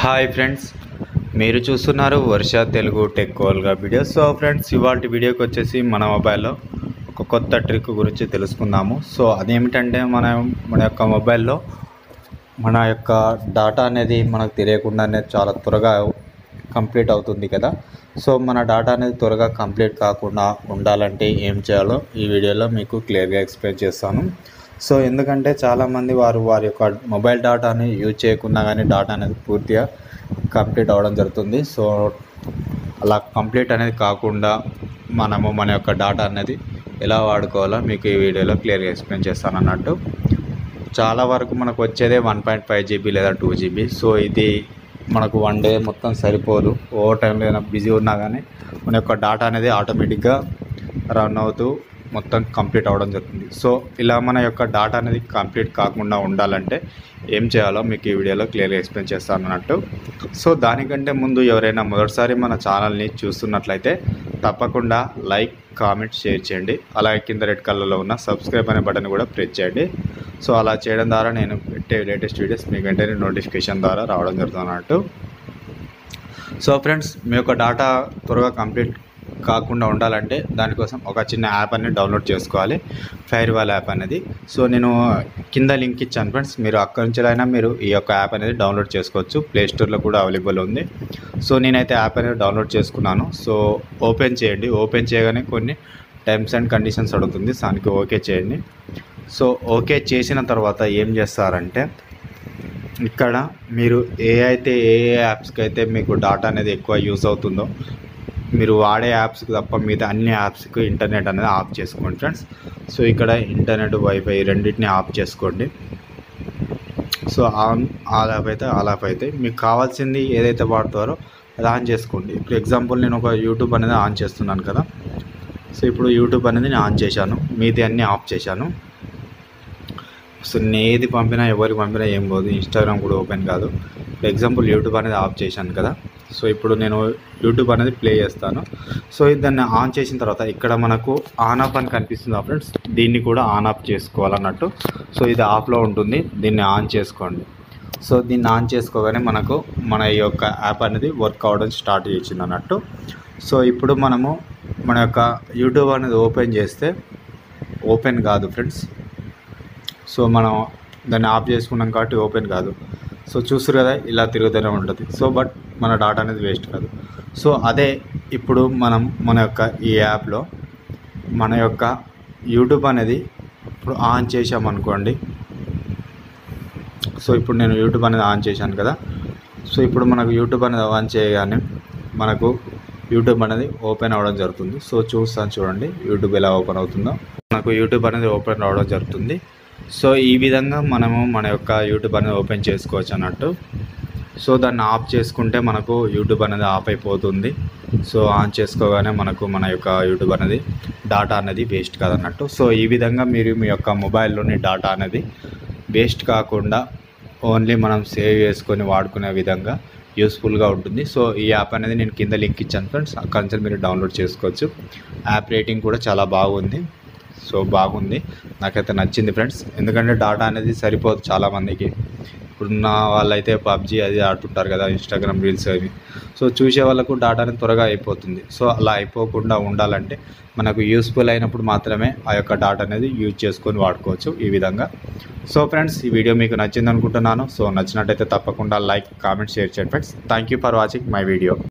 Hi friends మీరు చూస్తున్నారు Varsha Telugu tech కోల్గా వీడియో సో ఫ్రెండ్స్ ఇవాళ వీడియోకి వచ్చేసి మన మొబైల్లో ఒక కొత్త ట్రిక్ గురించి తెలుసుకుందాము. సో అదేమిటంటే మన మన యొక్క మొబైల్లో మన యొక్క డాటా అనేది మనకు తెలియకుండానే చాలా త్వరగా కంప్లీట్ అవుతుంది కదా. సో మన డాటా అనేది త్వరగా కంప్లీట్ కాకుండా ఉండాలంటే ఏం చేయాలో ఈ వీడియోలో మీకు క్లియర్గా ఎక్స్ప్లెయిన్ చేస్తాను. సో ఎందుకంటే చాలామంది వారు వారి యొక్క మొబైల్ డాటాని యూజ్ చేయకుండా కానీ డాటా అనేది పూర్తిగా కంప్లీట్ అవ్వడం జరుగుతుంది. సో అలా కంప్లీట్ అనేది కాకుండా మనము మన యొక్క డాటా అనేది ఎలా వాడుకోవాలో మీకు ఈ వీడియోలో క్లియర్గా ఎక్స్ప్లెయిన్ చేస్తాను అన్నట్టు. చాలా వరకు మనకు వచ్చేదే వన్ పాయింట్ ఫైవ్ జీబీ లేదా టూ జీబీ. సో ఇది మనకు వన్ డే మొత్తం సరిపోదు. ఓవర్ టైంలో ఏదైనా బిజీ ఉన్నా కానీ మన యొక్క డాటా అనేది ఆటోమేటిక్గా రన్ అవుతూ మొత్తం కంప్లీట్ అవ్వడం జరుగుతుంది. సో ఇలా మన యొక్క డాటా అనేది కంప్లీట్ కాకుండా ఉండాలంటే ఏం చేయాలో మీకు ఈ వీడియోలో క్లియర్గా ఎక్స్ప్లెయిన్ చేస్తాను అన్నట్టు. సో దానికంటే ముందు ఎవరైనా మొదటిసారి మన ఛానల్ని చూస్తున్నట్లయితే తప్పకుండా లైక్ కామెంట్ షేర్ చేయండి. అలాగే కింద రెడ్ కలర్లో ఉన్న సబ్స్క్రైబ్ అనే బటన్ కూడా ప్రెస్ చేయండి. సో అలా చేయడం ద్వారా నేను పెట్టే లేటెస్ట్ వీడియోస్ మీకు వెంటనే నోటిఫికేషన్ ద్వారా రావడం జరుగుతుంది అన్నట్టు. సో ఫ్రెండ్స్ మీ యొక్క డాటా త్వరగా కంప్లీట్ కాకుండా ఉండాలంటే దానికోసం ఒక చిన్న యాప్ అనేది డౌన్లోడ్ చేసుకోవాలి. ఫైర్ వాల్ యాప్ అనేది. సో నేను కింద లింక్ ఇచ్చాను ఫ్రెండ్స్. మీరు అక్కడి నుంచి అయినా మీరు ఈ యొక్క యాప్ అనేది డౌన్లోడ్ చేసుకోవచ్చు. ప్లే స్టోర్లో కూడా అవైలబుల్ ఉంది. సో నేనైతే యాప్ అనేది డౌన్లోడ్ చేసుకున్నాను. సో ఓపెన్ చేయండి. ఓపెన్ చేయగానే కొన్ని టర్మ్స్ అండ్ కండిషన్స్ అడుగుతుంది. దానికి ఓకే చేయండి. సో ఓకే చేసిన తర్వాత ఏం చేస్తారంటే ఇక్కడ మీరు ఏ అయితే ఏ ఏ యాప్స్కి అయితే మీకు డాటా అనేది ఎక్కువ యూస్ అవుతుందో మీరు వాడే యాప్స్కి తప్ప మిగతా అన్ని యాప్స్కి ఇంటర్నెట్ అనేది ఆఫ్ చేసుకోండి ఫ్రెండ్స్ సో ఇక్కడ ఇంటర్నెట్ వైఫై రెండింటిని ఆఫ్ చేసుకోండి. సో ఆన్ ఆల్ యాప్ అయితే ఆల్ యాప్ అయితే మీకు కావాల్సింది ఏదైతే వాడతారో అది ఆన్ చేసుకోండి. ఇప్పుడు ఎగ్జాంపుల్ నేను ఒక యూట్యూబ్ అనేది ఆన్ చేస్తున్నాను కదా. సో ఇప్పుడు యూట్యూబ్ అనేది నేను ఆన్ చేశాను. మీది అన్నీ ఆఫ్ చేశాను. సో నేను ఏది పంపినా ఎవరికి పంపినా ఏం పోదు. ఇన్స్టాగ్రామ్ కూడా ఓపెన్ కాదు. ఎగ్జాంపుల్ యూట్యూబ్ అనేది ఆఫ్ చేశాను కదా. సో ఇప్పుడు నేను యూట్యూబ్ అనేది ప్లే చేస్తాను. సో దాన్ని ఆన్ చేసిన తర్వాత ఇక్కడ మనకు ఆన్ ఆఫ్ అని కనిపిస్తుంది ఫ్రెండ్స్. దీన్ని కూడా ఆన్ ఆఫ్ చేసుకోవాలన్నట్టు. సో ఇది ఆఫ్లో ఉంటుంది. దీన్ని ఆన్ చేసుకోండి. సో దీన్ని ఆన్ చేసుకోగానే మనకు మన ఈ యొక్క యాప్ అనేది వర్క్ అవ్వడం స్టార్ట్ చేసింది అన్నట్టు. సో ఇప్పుడు మనము మన యొక్క యూట్యూబ్ అనేది ఓపెన్ చేస్తే ఓపెన్ కాదు ఫ్రెండ్స్. సో మనం దాన్ని ఆఫ్ చేసుకున్నాం కాబట్టి ఓపెన్ కాదు. సో చూస్తారు కదా ఇలా తిరుగుతూనే ఉంటుంది. సో బట్ మన డాటా అనేది వేస్ట్ కాదు. సో అదే ఇప్పుడు మనం మన యొక్క ఈ యాప్లో మన యొక్క యూట్యూబ్ అనేది ఇప్పుడు ఆన్ చేసామనుకోండి సో ఇప్పుడు నేను యూట్యూబ్ అనేది ఆన్ చేశాను కదా. సో ఇప్పుడు మనకు యూట్యూబ్ అనేది ఆన్ చేయగానే మనకు యూట్యూబ్ అనేది ఓపెన్ అవ్వడం జరుగుతుంది. సో చూస్తాను చూడండి యూట్యూబ్ ఎలా ఓపెన్ అవుతుందో. మనకు యూట్యూబ్ అనేది ఓపెన్ అవ్వడం జరుగుతుంది. సో ఈ విధంగా మనము మన యొక్క యూట్యూబ్ అనేది ఓపెన్ చేసుకోవచ్చు అన్నట్టు. సో దాన్ని ఆఫ్ చేసుకుంటే మనకు యూట్యూబ్ అనేది ఆఫ్ అయిపోతుంది. సో ఆన్ చేసుకోగానే మనకు మన యొక్క యూట్యూబ్ అనేది డాటా అనేది వేస్ట్ కాదన్నట్టు. సో ఈ విధంగా మీరు మీ యొక్క మొబైల్లోని డాటా అనేది వేస్ట్ కాకుండా ఓన్లీ మనం సేవ్ చేసుకొని వాడుకునే విధంగా యూస్ఫుల్గా ఉంటుంది. సో ఈ యాప్ అనేది నేను కింద లింక్ ఇచ్చాను ఫ్రెండ్స్ అక్కడి నుంచి మీరు డౌన్లోడ్ చేసుకోవచ్చు. యాప్ రేటింగ్ కూడా చాలా బాగుంది. సో బాగుంది. నాకైతే నచ్చింది ఫ్రెండ్స్. ఎందుకంటే డాటా అనేది సరిపోదు చాలామందికి ఇప్పుడున్న వాళ్ళైతే పబ్జీ అది ఆడుతుంటారు కదా ఇన్స్టాగ్రామ్ రీల్స్ అవి. సో చూసే వాళ్ళకు డాటా అనేది త్వరగా అయిపోతుంది. సో అలా అయిపోకుండా ఉండాలంటే మనకు యూస్ఫుల్ అయినప్పుడు మాత్రమే ఆ యొక్క డాటా అనేది యూజ్ చేసుకొని వాడుకోవచ్చు ఈ విధంగా. సో ఫ్రెండ్స్ ఈ వీడియో మీకు నచ్చింది అనుకుంటున్నాను సో నచ్చినట్టయితే తప్పకుండా లైక్ కామెంట్ షేర్ చేయండి friends. Thank you for watching my video